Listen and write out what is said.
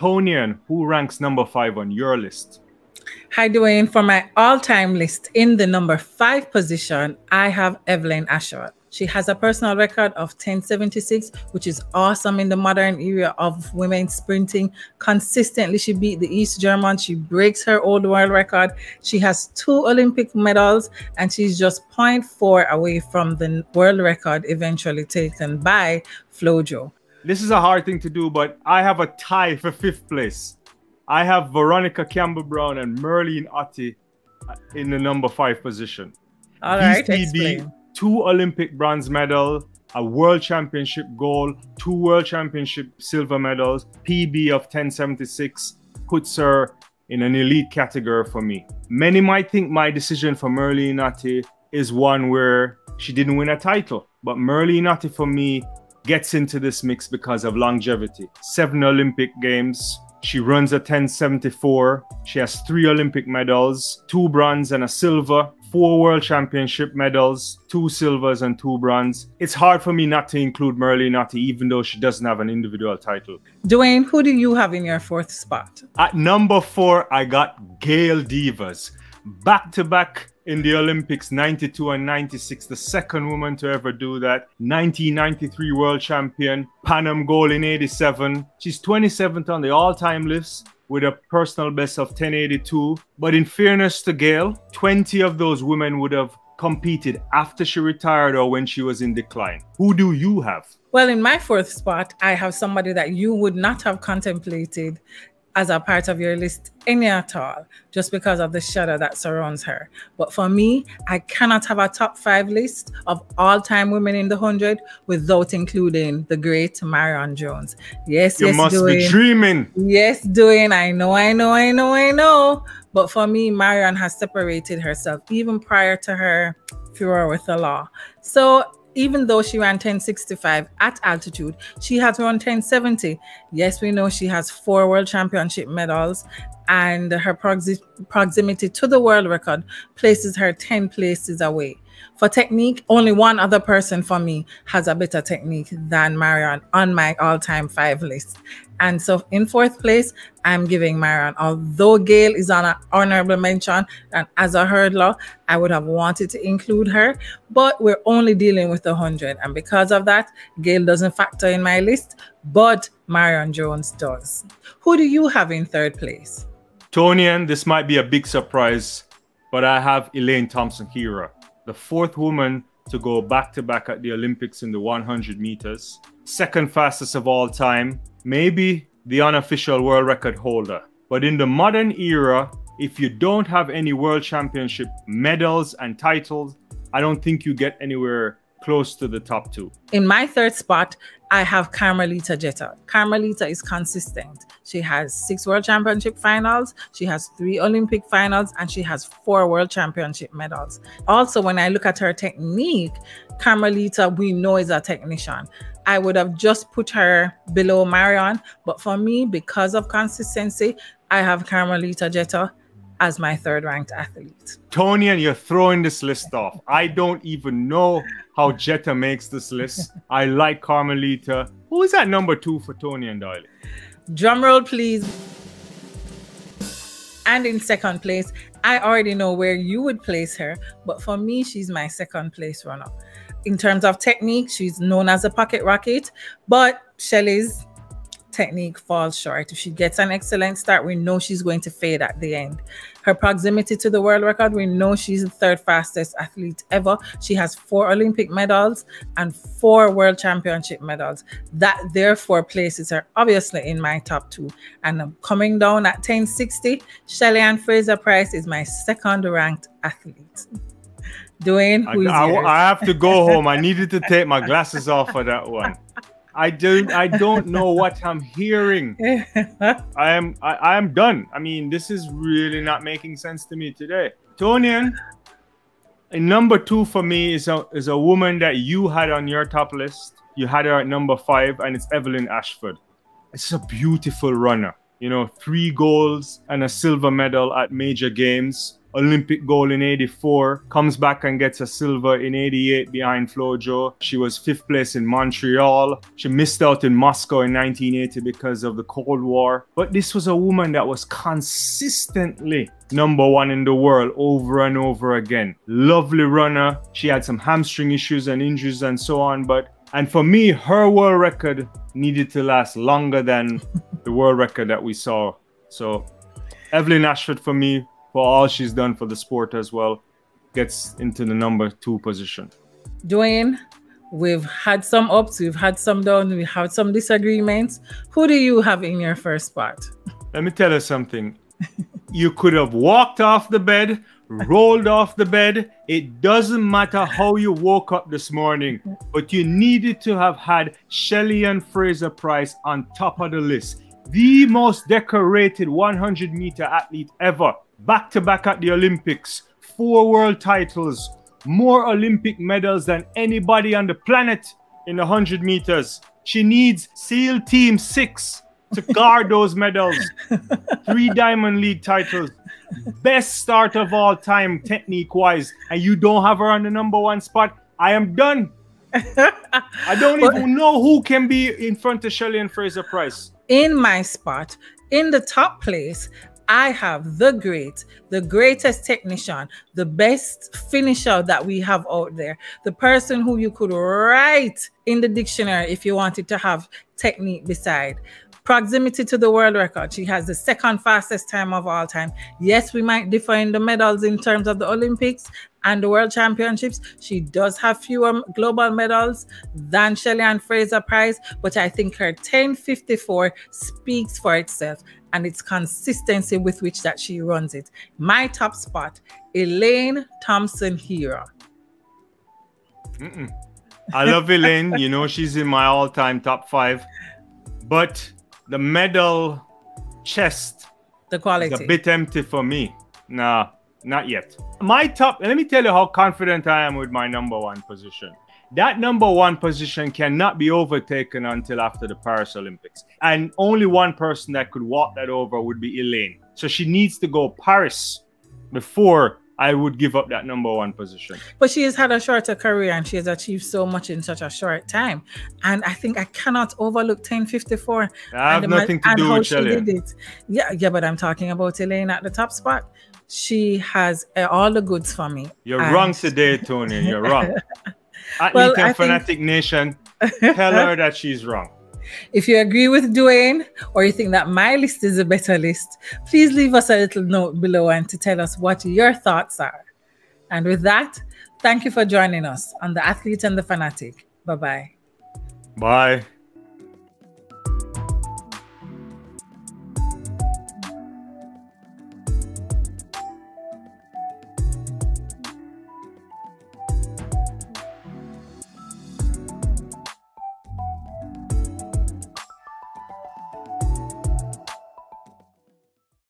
Who ranks number five on your list? Hi, Dwaine. For my all time list, in the number five position, I have Evelyn Ashford. She has a personal record of 1076, which is awesome in the modern era of women sprinting. Consistently, she beat the East German. She breaks her old world record. She has two Olympic medals, and she's just 0.4 away from the world record eventually taken by FloJo. This is a hard thing to do, but I have a tie for fifth place. I have Veronica Campbell Brown and Merlene Ottey uh, in the number five position. All right, explain two Olympic bronze medal, a world championship gold, two world championship silver medals, PB of 1076 puts her in an elite category for me. Many might think my decision for Merlene Ottey is one where she didn't win a title, but Merlene Ottey for me gets into this mix because of longevity. Seven Olympic Games. She runs a 1074. She has three Olympic medals, two bronze and a silver four world championship medals, two silvers and two bronze. It's hard for me not to include Merlene Ottey, even though she doesn't have an individual title. Dwaine, who do you have in your fourth spot? At number four, I got Gail Devers. Back to back in the Olympics 92 and 96, the second woman to ever do that. 1993 world champion, Pan Am goal in 87. She's 27th on the all time list with a personal best of 1082. But in fairness to Gail, 20 of those women would have competed after she retired or when she was in decline. Who do you have? Well, in my fourth spot, I have somebody that you would not have contemplated as a part of your list any at all, just because of the shadow that surrounds her. But for me, I cannot have a top five list of all time women in the 100 without including the great Marion Jones. Yes, you yes, must doing, be dreaming. Yes, doing. I know, I know, I know, I know. But for me, Marion has separated herself even prior to her furor with the law. So even though she ran 1065 at altitude, she has run 1070. Yes, we know she has four world championship medals, and her proxi- proximity to the world record places her 10 places away. For technique, only one other person for me has a better technique than Marion on my all time five list. And so in fourth place, I'm giving Marion. Although Gail is on an honorable mention, and as a hurdler, I would have wanted to include her, but we're only dealing with the 100. And because of that, Gail doesn't factor in my list, but Marion Jones does. Who do you have in third place? Toni-Ann, this might be a big surprise, but I have Elaine Thompson Herah, the fourth woman to go back to back at the Olympics in the 100 meters, second fastest of all time, maybe the unofficial world record holder. But in the modern era, if you don't have any world championship medals and titles, I don't think you get anywhere close to the top two. In my third spot, I have Carmelita Jeter. Carmelita is consistent. She has six world championship finals, she has three Olympic finals, and she has four world championship medals. Also, when I look at her technique, Carmelita, we know is a technician. I would have just put her below Marion, but for me, because of consistency, I have Carmelita Jeter as my third ranked athlete. Tony, and you're throwing this list off. I don't even know how Jeter makes this list. I like Carmelita. Who is that number two for Tony and Doyle? Drum roll, please. And in second place, I already know where you would place her, but for me, she's my second place runner. In terms of technique, she's known as a pocket rocket, but Shelly's technique falls short. If she gets an excellent start, we know she's going to fade at the end. Her proximity to the world record, we know she's the third fastest athlete ever. She has four Olympic medals and four world championship medals. That therefore places her obviously in my top two. And I'm coming down at 1060, Shelly Ann Fraser Pryce is my second ranked athlete. Dwaine, I, I, I have to go home. I needed to take my glasses off for that one. I don't I don't know what I'm hearing. I am I, I am done. I mean, this is really not making sense to me today. Toni-Ann, number two for me is a is a woman that you had on your top list. You had her at number five, and it's Evelyn Ashford. It's a beautiful runner. You know, three goals and a silver medal at major games. Olympic gold in 84, comes back and gets a silver in 88 behind FloJo. She was fifth place in Montreal. She missed out in Moscow in 1980 because of the Cold War. But this was a woman that was consistently number one in the world over and over again. Lovely runner. She had some hamstring issues and injuries and so on, but and for me, her world record needed to last longer than the world record that we saw. So Evelyn Ashford for me, for all she's done for the sport as well, gets into the number two position. Dwaine, we've had some ups, we've had some downs, we had some disagreements. Who do you have in your first spot? Let me tell you something. you could have walked off the bed, rolled off the bed. It doesn't matter how you woke up this morning, but you needed to have had Shelly-Ann Fraser Pryce on top of the list. The most decorated 100 meter athlete ever, back to back at the Olympics, four world titles, more Olympic medals than anybody on the planet in the 100 meters. She needs SEAL Team 6 to guard those medals. Three Diamond League titles. Best start of all time, technique wise. And you don't have her on the number one spot. I am done. I don't even know who can be in front of Shelly-Ann Fraser Pryce. In my spot, in the top place, I have the great, the greatest technician, the best finisher that we have out there, the person who you could write in the dictionary if you wanted to have technique beside. Proximity to the world record. She has the second fastest time of all time. Yes, we might differ in the medals in terms of the Olympics and the World Championships. She does have fewer global medals than Shelly-Ann Fraser Pryce, but I think her 1054 speaks for itself and its consistency with which that she runs it. My top spot, Elaine Thompson Herah. Mm -mm. I love Elaine. you know, she's in my all-time top five. But the medal chest the quality is a bit empty for me. Nah, not yet. My top, let me tell you how confident I am with my number one position. That number one position cannot be overtaken until after the Paris Olympics. And only one person that could walk that over would be Elaine. So she needs to go Paris before I would give up that number one position. But she has had a shorter career and she has achieved so much in such a short time. And I think I cannot overlook 1054. I have nothing to do with Shelly. Yeah, yeah, but I'm talking about Elaine at the top spot. She has uh, all the goods for me. You're and... wrong today, Tony. You're wrong. Athlete well, and Fanatic think... Nation, tell her that she's wrong. If you agree with Dwaine or you think that my list is a better list, please leave us a little note below and to tell us what your thoughts are. And with that, thank you for joining us on The Athlete and the Fanatic. Bye-bye. Bye.